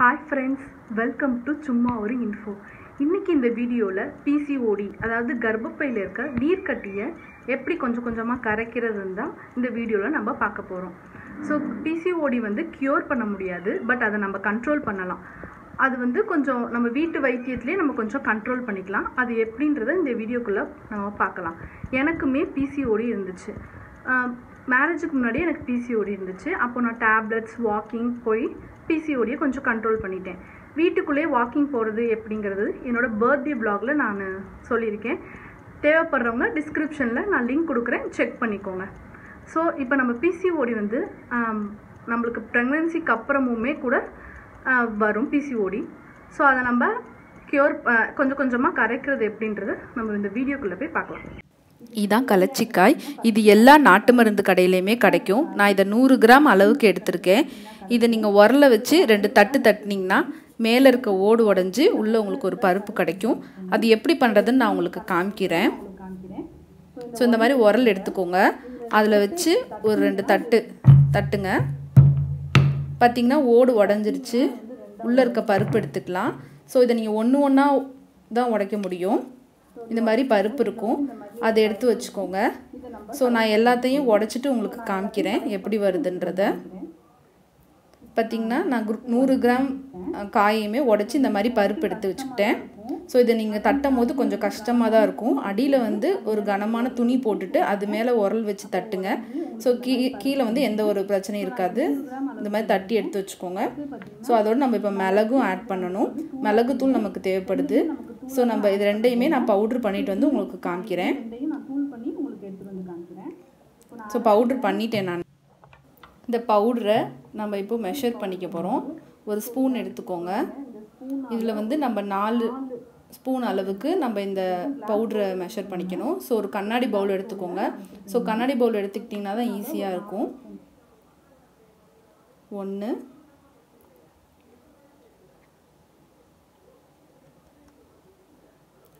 Hi friends welcome to சும்மா ஒரு info இன்றைக்கி இந்த வீடியோவில் பிசிஓடி அதாவது கர்ப்பப்பையில் இருக்க நீர்க்கட்டியை எப்படி கொஞ்சம் கொஞ்சமாக கரைக்கிறதுன்னு தான் இந்த வீடியோவில் நம்ம பார்க்க போகிறோம் ஸோ பிசிஓடி வந்து க்யூர் பண்ண முடியாது பட் அதை நம்ம கண்ட்ரோல் பண்ணலாம். அது வந்து கொஞ்சம் நம்ம வீட்டு வைத்தியத்திலே நம்ம கொஞ்சம் கண்ட்ரோல் பண்ணிக்கலாம். அது எப்படின்றத இந்த வீடியோக்குள்ளே நம்ம பார்க்கலாம். எனக்குமே பிசிஓடி இருந்துச்சு. மேரேஜுக்கு முன்னாடி எனக்கு பிசிஓடி இருந்துச்சு. அப்போ நான் டேப்லெட்ஸ் வாக்கிங் போய் பிசிஓடியை கொஞ்சம் கண்ட்ரோல் பண்ணிட்டேன். வீட்டுக்குள்ளேயே வாக்கிங் போகிறது எப்படிங்கிறது என்னோடய பர்த்டே பிளாகில் நான் சொல்லியிருக்கேன். தேவைப்படுறவங்க டிஸ்கிரிப்ஷனில் நான் லிங்க் கொடுக்குறேன். செக் பண்ணிக்கோங்க. ஸோ இப்போ நம்ம பிசிஓடி வந்து நம்மளுக்கு ப்ரெக்னென்சிக்கு அப்புறமுமே கூட வரும் பிசிஓடி ஸோ அதை நம்ம க்யூர் கொஞ்சம் கொஞ்சமாக கரைக்கிறது எப்படின்றது நம்ம இந்த வீடியோக்குள்ளே போய் பார்க்கலாம். இதுதான் கலச்சிக்காய். இது எல்லா நாட்டு மருந்து கடையிலையுமே கிடைக்கும். நான் இதை நூறு கிராம் அளவுக்கு எடுத்திருக்கேன். இதை நீங்கள் உரல வச்சு ரெண்டு தட்டு தட்டினீங்கன்னா மேலே இருக்க ஓடு உடஞ்சி உள்ளே உங்களுக்கு ஒரு பருப்பு கிடைக்கும். அது எப்படி பண்ணுறதுன்னு நான் உங்களுக்கு காமிக்கிறேன். ஸோ இந்த மாதிரி உரல் எடுத்துக்கோங்க. அதில் வச்சு ஒரு ரெண்டு தட்டு தட்டுங்க. பார்த்தீங்கன்னா ஓடு உடஞ்சிருச்சு. உள்ளே இருக்க பருப்பு எடுத்துக்கலாம். ஸோ இதை நீங்கள் ஒன்று ஒன்றா தான் உடைக்க முடியும். இந்த மாதிரி பருப்பு இருக்கும். அதை எடுத்து வச்சுக்கோங்க. ஸோ நான் எல்லாத்தையும் உடச்சிட்டு உங்களுக்கு காமிக்கிறேன். எப்படி வருதுன்றத. பார்த்தீங்கன்னா நான் குரு நூறு கிராம் காயையுமே உடச்சி இந்த மாதிரி பருப்பு எடுத்து வச்சுக்கிட்டேன். ஸோ இதை நீங்கள் தட்டும் போது கொஞ்சம் கஷ்டமாக தான் இருக்கும். அடியில் வந்து ஒரு கனமான துணி போட்டுட்டு அது மேலே உரல் வச்சு தட்டுங்க. ஸோ கீ கீழே வந்து எந்த ஒரு பிரச்சனையும் இருக்காது. இந்த மாதிரி தட்டி எடுத்து வச்சுக்கோங்க. ஸோ அதோடு நம்ம இப்போ மிளகும் ஆட் பண்ணணும். மிளகுத்தூள் நமக்கு தேவைப்படுது. ஸோ நம்ம இது ரெண்டையுமே நான் பவுட்ரு பண்ணிட்டு வந்து உங்களுக்கு காமிக்கிறேன். ஸோ பவுட்ரு பண்ணிட்டேன் நான். இந்த பவுடரை நம்ம இப்போ மெஷர் பண்ணிக்க போகிறோம் ஒரு ஸ்பூன் எடுத்துக்கோங்க. இதில் வந்து நம்ம நாலு ஸ்பூன் அளவுக்கு நம்ம இந்த பவுடரை மெஷர் பண்ணிக்கணும். ஸோ ஒரு கண்ணாடி பவுல் எடுத்துக்கோங்க. ஸோ கண்ணாடி பவுல் எடுத்துக்கிட்டிங்கன்னா தான் ஈஸியாக இருக்கும். ஒன்று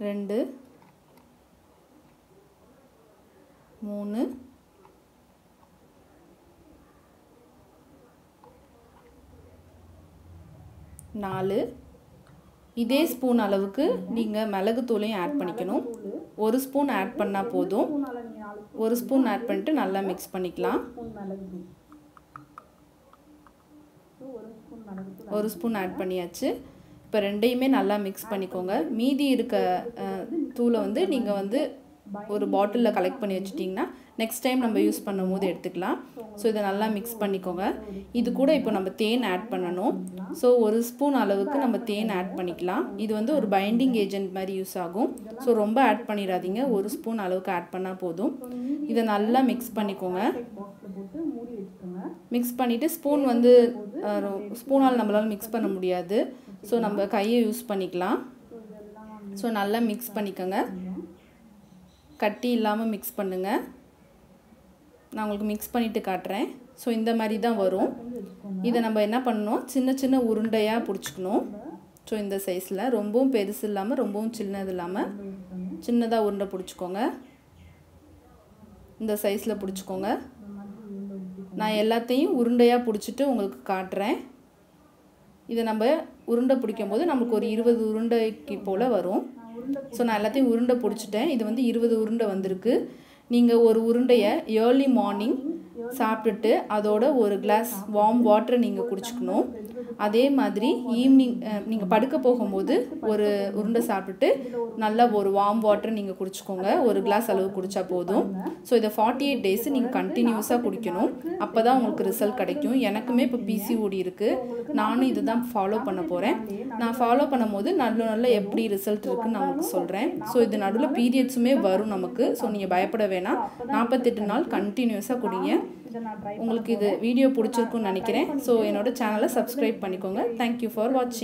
ரெண்டு. மூணு. நாலு. இதே ஸ்பூன் அளவுக்கு நீங்கள் மிளகுத்தூளையும் ஆட் பண்ணிக்கணும். ஒரு ஸ்பூன் ஆட் பண்ணால் போதும். ஒரு ஸ்பூன் ஆட் பண்ணிட்டு நல்லா மிக்ஸ் பண்ணிக்கலாம். ஒரு ஸ்பூன் ஆட் பண்ணியாச்சு. இப்போ ரெண்டையுமே நல்லா மிக்ஸ் பண்ணிக்கோங்க. மீதி இருக்க தூளை வந்து நீங்கள் வந்து ஒரு பாட்டிலில் கலெக்ட் பண்ணி வச்சுட்டிங்கன்னா நெக்ஸ்ட் டைம் நம்ம யூஸ் பண்ணும் போது எடுத்துக்கலாம். ஸோ இதை நல்லா மிக்ஸ் பண்ணிக்கோங்க. இது கூட இப்போ நம்ம தேன் ஆட் பண்ணணும். ஸோ ஒரு ஸ்பூன் அளவுக்கு நம்ம தேன் ஆட் பண்ணிக்கலாம். இது வந்து ஒரு பைண்டிங் ஏஜென்ட் மாதிரி யூஸ் ஆகும். ஸோ ரொம்ப ஆட் பண்ணிடாதீங்க. ஒரு ஸ்பூன் அளவுக்கு ஆட் பண்ணால் போதும். இதை நல்லா மிக்ஸ் பண்ணிக்கோங்க. மிக்ஸ் பண்ணிவிட்டு ஸ்பூன் வந்து ஸ்பூனால் நம்மளால் மிக்ஸ் பண்ண முடியாது. ஸோ நம்ம கையை யூஸ் பண்ணிக்கலாம். ஸோ நல்லா மிக்ஸ் பண்ணிக்கோங்க. கட்டி இல்லாமல் மிக்ஸ் பண்ணுங்கள் நான் உங்களுக்கு மிக்ஸ் பண்ணிவிட்டு காட்டுறேன். ஸோ இந்த மாதிரி தான் வரும். இதை நம்ம என்ன பண்ணணும்? சின்ன சின்ன உருண்டையாக பிடிச்சிக்கணும். ஸோ இந்த சைஸில் ரொம்பவும் பெருசு இல்லாமல் ரொம்பவும் சின்னது இல்லாமல் சின்னதாக உருண்டை பிடிச்சிக்கோங்க. இந்த சைஸில் பிடிச்சிக்கோங்க. நான் எல்லாத்தையும் உருண்டையாக பிடிச்சிட்டு உங்களுக்கு காட்டுறேன். இதை நம்ம உருண்டை பிடிக்கும் போது நமக்கு ஒரு இருபது உருண்டைக்கு போல் வரும். ஸோ நான் எல்லாத்தையும் உருண்டை பிடிச்சிட்டேன். இது வந்து இருபது உருண்டை வந்திருக்கு. நீங்கள் ஒரு உருண்டையை ஏர்லி மார்னிங் சாப்பிட்டுட்டு அதோட ஒரு கிளாஸ் வார்ம் வாட்டரை நீங்கள் குடிச்சுக்கணும். அதே மாதிரி ஈவினிங் நீங்கள் படுக்க போகும்போது ஒரு உருண்டை சாப்பிட்டுட்டு நல்லா ஒரு வார்ம் வாட்டர் நீங்கள் குடிச்சுக்கோங்க. ஒரு கிளாஸ் அளவு குடித்தா போதும். ஸோ இதை ஃபார்ட்டி எயிட் டேஸ் நீங்கள் கண்டினியூஸாக குடிக்கணும். அப்போ தான் உங்களுக்கு ரிசல்ட் கிடைக்கும். எனக்குமே இப்போ பிசிஓடி இருக்குது நானும் இதை தான் ஃபாலோ பண்ண போகிறேன் நான் ஃபாலோ பண்ணும்போது நல்ல நல்ல எப்படி ரிசல்ட் இருக்குன்னு நான் உங்களுக்கு சொல்கிறேன் ஸோ இது நடுவில் பீரியட்ஸுமே வரும் நமக்கு. ஸோ நீங்கள் பயப்பட வேணாம். நாற்பத்தெட்டு நாள் கண்டினியூஸாக குடிங்க. உங்களுக்கு இது வீடியோ பிடிச்சிருக்குன்னு நினைக்கிறேன். ஸோ என்னோட சேனலை சப்ஸ்கிரைப் பண்ணிக்கோங்க. தேங்க்யூ ஃபார் வாட்சிங்